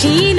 tea.